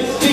It's